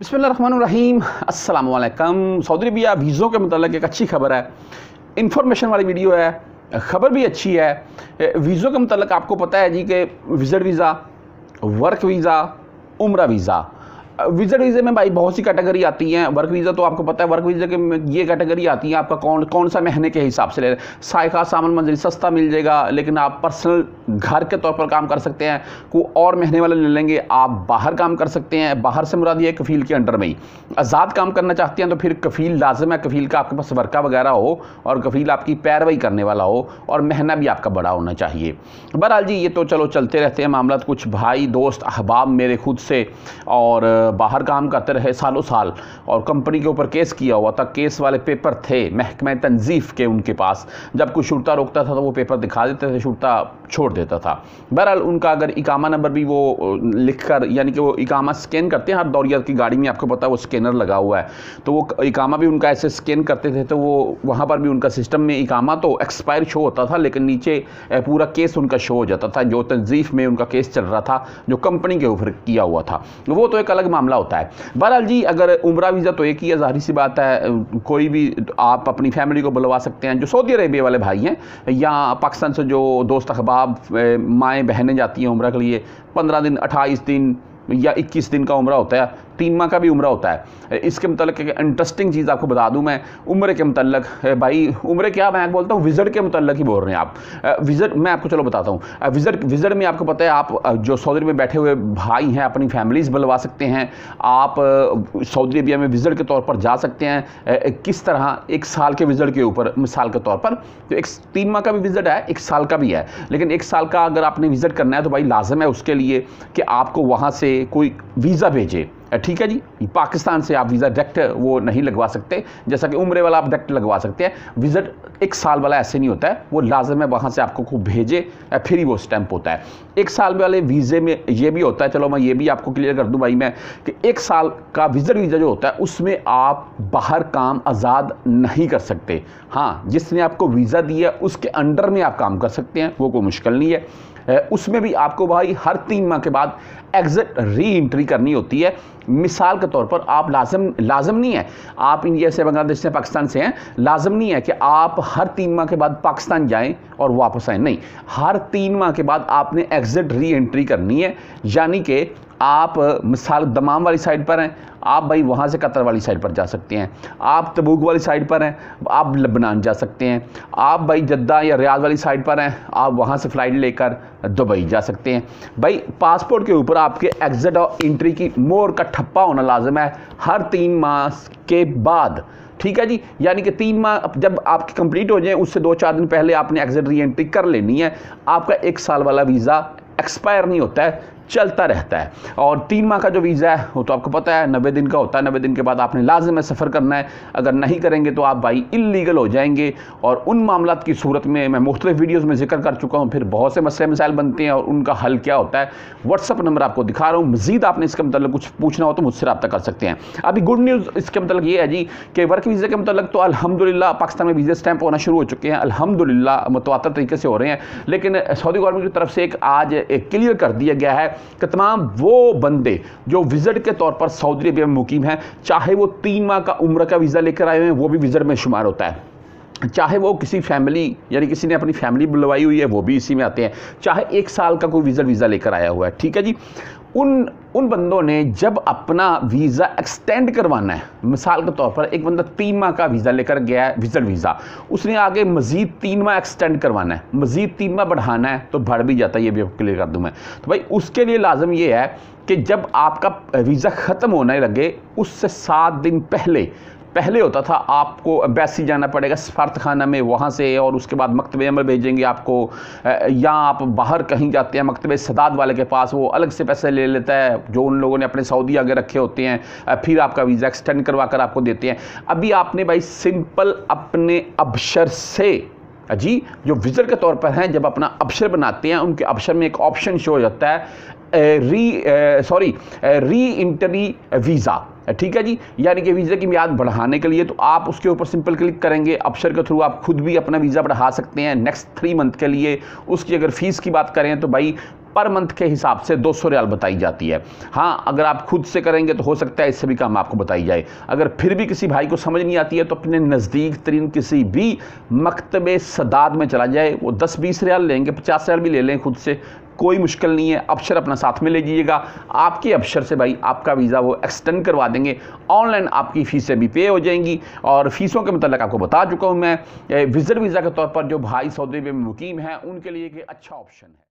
अस्सलाम वालेकुम Saudi Arabia वीज़ों के मतलब एक अच्छी खबर है। इन्फॉर्मेशन वाली वीडियो है, ख़बर भी अच्छी है। वीज़ों के मतलब आपको पता है जी कि विज़िट वीज़ा, वर्क वीज़ा, उम्र वीज़ा। विज़िट वीज़े में भाई बहुत सी कैटेगरी आती हैं। वर्क वीज़ा तो आपको पता है वर्क वीज़ा के ये कैटेगरी आती है आपका कौन कौन सा महीने के हिसाब से ले रहे सामान मंजिल सस्ता मिल जाएगा, लेकिन आप पर्सनल घर के तौर पर काम कर सकते हैं। को और महीने वाले ले लेंगे, आप बाहर काम कर सकते हैं। बाहर से मुराद ये कफ़ील के अंडर में ही। आज़ाद काम करना चाहते हैं तो फिर कफ़ील लाजम है, कफ़ील का आपके पास वर्का वगैरह हो और कफ़ील आपकी पैरवाई करने वाला हो और महीना भी आपका बड़ा होना चाहिए। बहरहाल जी, ये तो चलो चलते रहते हैं मामला। कुछ भाई, दोस्त, अहबाब मेरे खुद से और बाहर काम करते रहे सालों साल और कंपनी के ऊपर केस किया हुआ था। केस वाले पेपर थे, महकमा तनजीफ़ के उनके पास। जब कोई शुरता रोकता था तो वो पेपर दिखा देते थे शुरता छोड़ देता था। बहरहाल उनका अगर इकामा नंबर भी वो लिख कर यानी कि वो इकामा स्कैन करते हैं, हर दौरिया की गाड़ी में, आपको पता है वो स्कैनर लगा हुआ है। तो वो इकामा भी उनका ऐसे स्कैन करते थे तो वो वहाँ पर भी उनका सिस्टम में इकामा तो एक्सपायर शो होता था, लेकिन नीचे पूरा केस उनका शो हो जाता था, जो तनजीफ़ में उनका केस चल रहा था, जो कंपनी के ऊपर किया हुआ था। वो तो एक अलग मामला होता है। बहरहाल जी, अगर उम्र वीज़ा तो एक ही है, ज़ाहिर सी बात है, कोई भी आप अपनी फैमिली को बुलवा सकते हैं, जो सऊदी अरेबिया वाले भाई हैं, या पाकिस्तान से जो दोस्त अहबाब माएँ बहनें जाती हैं उम्र के लिए, पंद्रह दिन, अट्ठाईस दिन या 21 दिन का उम्र होता है तीन माह का भी उम्र होता है। इसके मतलब एक इंटरेस्टिंग चीज़ आपको बता दूँ मैं, उम्र के मतलब भाई, उम्र क्या मैं बोलता हूँ? विज़िट के मतलब ही बोल रहे हैं आप। विजट मैं आपको चलो बताता हूँ। विजट विजट में आपको पता है, आप जो सऊदी में बैठे हुए भाई हैं, अपनी फैमिलीज़ बुलवा सकते हैं। आप सऊदी अरबिया में विजट के तौर पर जा सकते हैं। किस तरह? एक साल के विजट के ऊपर, मिसाल के तौर पर। तो एक तीन माह का भी विज़िट है, एक साल का भी है। लेकिन एक साल का अगर आपने विज़िट करना है तो भाई, लाजम है उसके लिए कि आपको वहाँ से कोई वीज़ा भेजे। ठीक है जी? पाकिस्तान से आप वीज़ा डायरेक्ट वो नहीं लगवा सकते। जैसा कि उम्र वाला आप डायरेक्ट लगवा सकते हैं। विज़िट एक साल वाला ऐसे नहीं होता है। वो लाजम है, वहाँ से आपको खूब भेजे फिर ही वो स्टैंप होता है। एक साल वाले वीज़े में ये भी होता है, चलो मैं ये भी आपको क्लियर कर दूँ भाई मैं, कि एक साल का विज़िट वीज़ा जो होता है, उसमें आप बाहर काम आज़ाद नहीं कर सकते। हाँ जिसने आपको वीज़ा दिया उसके अंडर में आप काम कर सकते हैं, वो कोई मुश्किल नहीं है। उसमें भी आपको भाई हर तीन माह के बाद एग्जिट री एंट्री करनी होती है। मिसाल के तौर पर आप लाजम लाजम नहीं है। आप इंडिया से बांग्लादेश से पाकिस्तान से हैं, लाजम नहीं है कि आप हर तीन माह के बाद पाकिस्तान जाएँ और वापस आएँ। नहीं, हर तीन माह के बाद आपने एग्जिट री एंट्री करनी है, यानी कि आप मिसाल दमाम वाली साइड पर हैं, आप भाई वहाँ से कतर वाली साइड पर जा सकते हैं। आप तबूक वाली साइड पर हैं, आप लबनान जा सकते हैं। आप भाई जद्दा या रियाज वाली साइड पर हैं, आप वहाँ से फ़्लाइट लेकर दुबई जा सकते हैं। भाई पासपोर्ट के ऊपर आपके एग्जिट और इंट्री की मोर का ठप्पा होना लाजम है। हर तीन मास के बाद, ठीक है जी? यानी कि तीन माह जब आपकी कंप्लीट हो जाए, उससे दो चार दिन पहले आपने एग्जिट री एंट्री कर लेनी है। आपका एक साल वाला वीज़ा एक्सपायर नहीं होता है। चलता रहता है। और तीन माह का जो वीज़ा है, वो तो आपको पता है, नब्बे दिन का होता है, नब्बे दिन के बाद आपने लाजम है सफ़र करना है। अगर नहीं करेंगे तो आप भाई इलीगल हो जाएँगे। और उन मामला की सूरत में मैं मुख्तलिफ़ वीडियोज़ में ज़िक्र कर चुका हूँ, फिर बहुत से मसले मसाइल बनते हैं और उनका हल क्या होता है। व्हाट्सअप नंबर आपको दिखा रहा हूँ। मजीद आपने इसके मतलब कुछ पूछना हो तो मुझसे रब्ता कर सकते हैं। अभी गुड न्यूज़ इसके मतलब ये है जी कि वर्क वीज़े के मतलब तो अलहमदिल्ला पाकिस्तान में वीज़ा स्टैंप होना शुरू हो चुके हैं। अलहमदिल्ला मतवातर तरीके से हो रहे हैं। लेकिन सऊदी गवर्नमेंट की तरफ़ से एक आज एक क्लियर कर दिया गया है कि तमाम वो बंदे जो विज़िट के तौर पर सऊदी अरबिया में मुकीम हैं, चाहे वो तीन माह का उम्र का वीज़ा लेकर आए हुए हैं, वो भी विज़िट में शुमार होता है। चाहे वो किसी फैमिली, यानी किसी ने अपनी फैमिली बुलवाई हुई है, वो भी इसी में आते हैं। चाहे एक साल का कोई वीज़ा वीज़ा लेकर आया हुआ है। ठीक है जी? उन उन बंदों ने जब अपना वीज़ा एक्सटेंड करवाना है, मिसाल के तौर पर एक बंदा तीन माह का वीज़ा लेकर गया है विज़िट वीज़ा उसने आगे मज़ीद तीन माह एक्सटेंड करवाना है, मज़ीद तीन माह बढ़ाना है तो बढ़ भी जाता है, ये भी क्लियर कर दूँ मैं। तो भाई, उसके लिए लाजम ये है कि जब आपका वीज़ा ख़त्म होने लगे, उससे सात दिन पहले पहले होता था, आपको एम्बेसी जाना पड़ेगा सफारत खाना में, वहाँ से और उसके बाद मकतब अमल भेजेंगे आपको। या आप बाहर कहीं जाते हैं, मकतब सदाद वाले के पास, वो अलग से पैसे ले लेता है, जो उन लोगों ने अपने सऊदी आगे रखे होते हैं फिर आपका वीज़ा एक्सटेंड करवा कर आपको देते हैं। अभी आपने भाई सिंपल अपने अबशर से जी, जो विज़र के तौर पर हैं, जब अपना अबशर बनाते हैं, उनके अबशर में एक ऑप्शन शो हो जाता है री सॉरी री इंटरी वीज़ा ठीक है जी? यानी कि वीज़ा की मियाद बढ़ाने के लिए तो आप उसके ऊपर सिंपल क्लिक करेंगे। अफसर के थ्रू आप खुद भी अपना वीज़ा बढ़ा सकते हैं नेक्स्ट थ्री मंथ के लिए। उसकी अगर फ़ीस की बात करें तो भाई पर मंथ के हिसाब से दो सौ रियाल बताई जाती है। हाँ अगर आप खुद से करेंगे तो हो सकता है इससे भी कम आपको बताई जाए। अगर फिर भी किसी भाई को समझ नहीं आती है तो अपने नज़दीक तरीन किसी भी मकतब सदाद में चला जाए। वो दस बीस रियाल लेंगे, पचास रियाल भी ले लें खुद से। कोई मुश्किल नहीं है, अफसर अपना साथ में ले जाइएगा। आपके अफसर से भाई आपका वीज़ा वो एक्सटेंड करवा देंगे। ऑनलाइन आपकी फ़ीसें भी पे हो जाएँगी और फ़ीसों के मतलब आपको बता चुका हूँ मैं। विज़िट वीज़ा के तौर पर जो भाई सऊदी में मुकीम हैं, उनके लिए एक अच्छा ऑप्शन है।